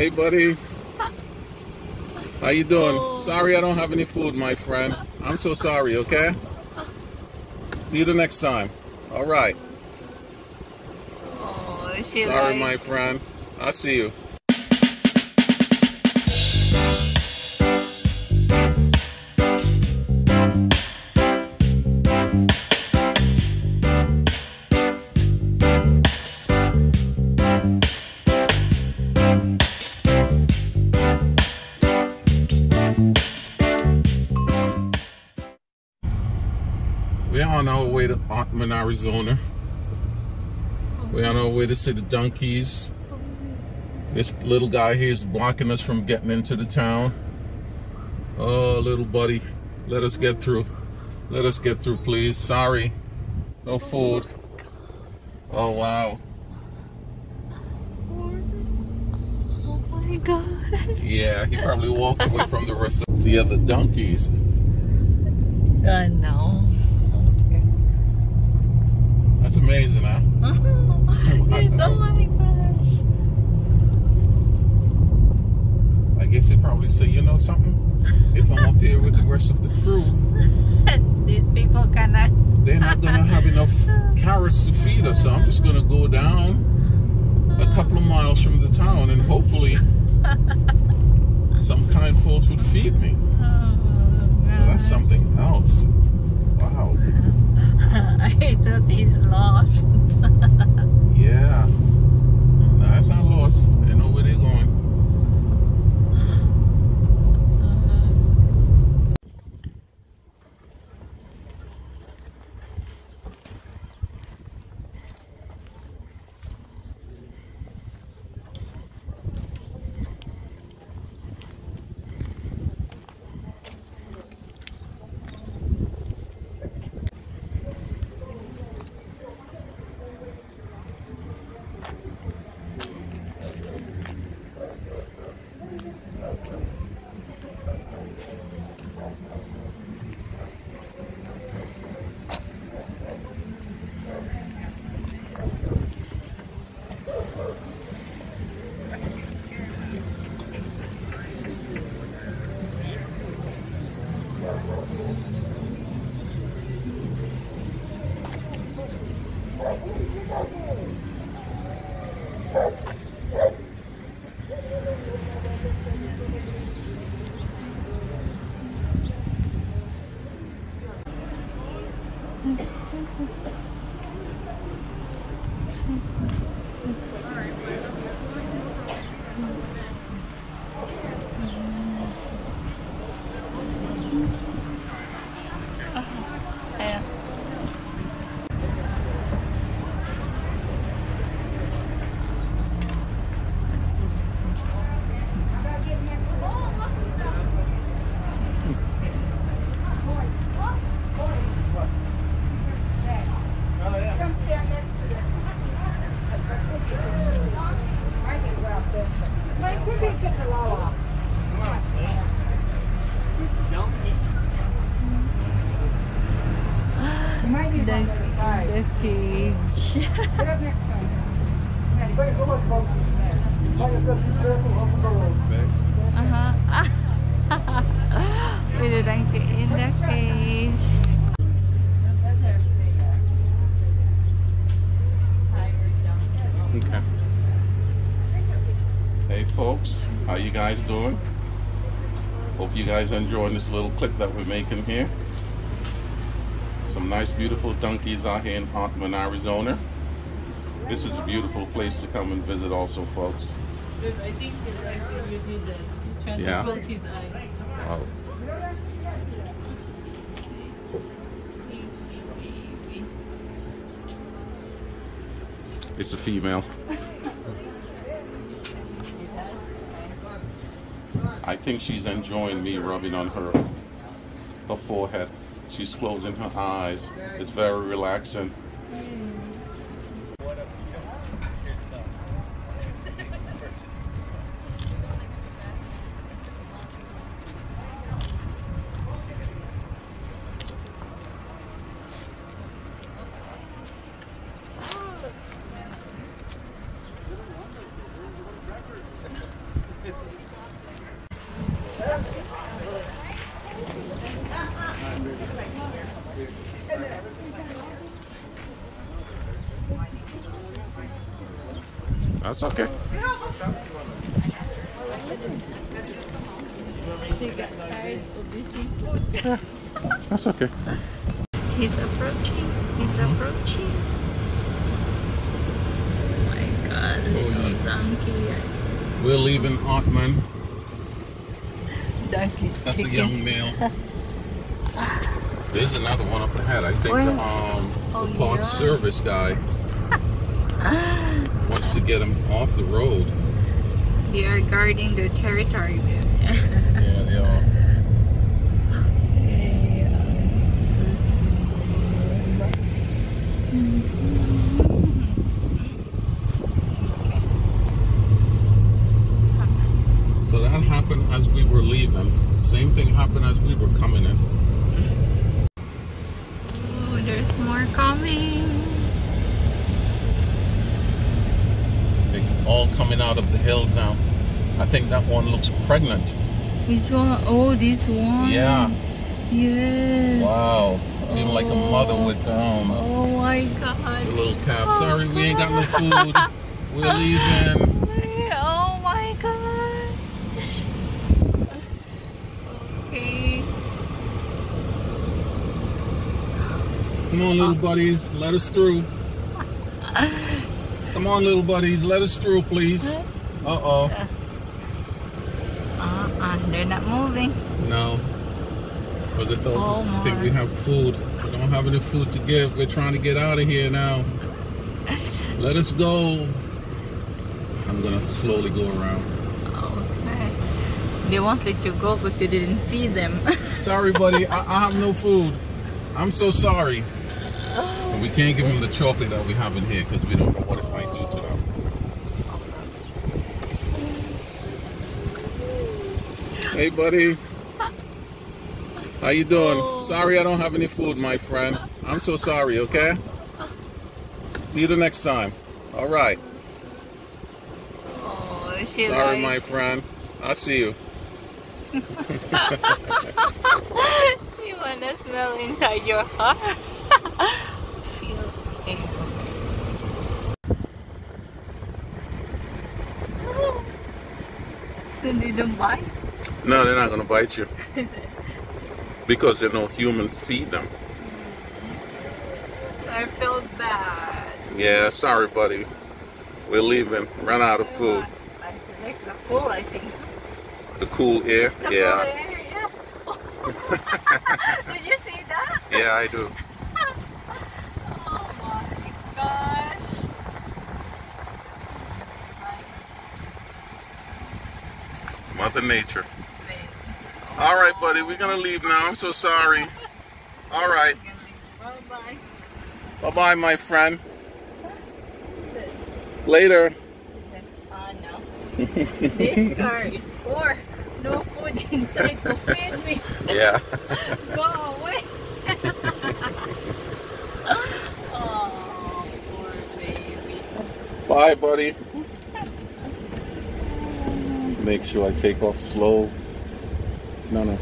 Hey, buddy. How you doing? Oh. Sorry I don't have any food, my friend. I'm so sorry, okay? See you the next time. All right. Oh, Sorry, my friend. I'll see you. Way to Oatman, Arizona. We're on our way to see the donkeys. This little guy here is blocking us from getting into the town. Oh, little buddy, let us get through. Let us get through, please. Sorry. No food. Oh, wow. Oh my god. Yeah, he probably walked away from the rest of the other donkeys. Uh, no. That's amazing, huh? yes, oh my gosh. I guess they probably say, you know something? If I'm up here with the rest of the crew, These people cannot. they're not gonna have enough carrots to feed us. So I'm just gonna go down a couple of miles from the town and hopefully some kind folks would feed me. Oh, Well, that's something else. Wow. I thought he's lost. Yeah. No, that's not lost. They know where they're going. Might need The, one on the side. the cage. Get up next time. Yeah, better go with folks. uh-huh. With the donkey in the cage. Okay. Hey folks, how you guys doing? Hope you guys are enjoying this little clip that we're making here. Some nice beautiful donkeys out here in Oatman, Arizona. This is a beautiful place to come and visit also folks. I think you did that. He's trying Yeah. to close his eyes. Wow. It's a female. I think she's enjoying me rubbing on her her forehead. She's closing her eyes. It's very relaxing. That's okay. She got tired of eating food. That's okay. He's approaching. He's approaching. Oh my god, little yeah. donkey. We're leaving Oatman. Donkey's That's a young male. There's another one up ahead. I think Where? the, um, Oh, the park yeah. service guy wants to get them off the road. They are guarding the territory. babe. Yeah, they are. So that happened as we were leaving. Same thing happened as we were coming in. Oh, there's more coming. All coming out of the hills now. I think that one looks pregnant. Which one? Oh, this one. Yeah. Yes. Wow. Seemed like a mother with um Oh my god. a little calf. Sorry, we ain't got no food. We're leaving. Oh my god. Okay. Come on, little buddies, let us through. Come on, little buddies, let us through, please. Uh oh. Uh-uh, they're not moving. No. Because they Oh, thought, think we have food. We don't have any food to give. We're trying to get out of here now. Let us go. I'm gonna slowly go around. Okay. They won't let you go because you didn't feed them. Sorry, buddy. I, I have no food. I'm so sorry. And we can't give them the chocolate that we have in here because we don't know what it might do to them. Hey, buddy. How you doing? Sorry, I don't have any food, my friend. I'm so sorry. Okay. See you the next time. All right. oh, Sorry, my friend. I'll see you. You wanna smell inside your heart? Feel it. Then they don't bite. No, they're not gonna bite you because there's no human feed them. Mm-hmm. I feel bad. Yeah, sorry, buddy. We're leaving. Run out of food. I like the pool, I think. The cool air. The Yeah, pool area. Did you see that? yeah, I do. Oh my gosh. Mother Nature. All right, buddy. We're gonna leave now. I'm so sorry. All right. Bye bye. Bye, bye, my friend. Later. Ah, no. this car is for no food inside to feed me. Yeah. Go away. oh, poor baby. Bye, buddy. Make sure I take off slow. No, no.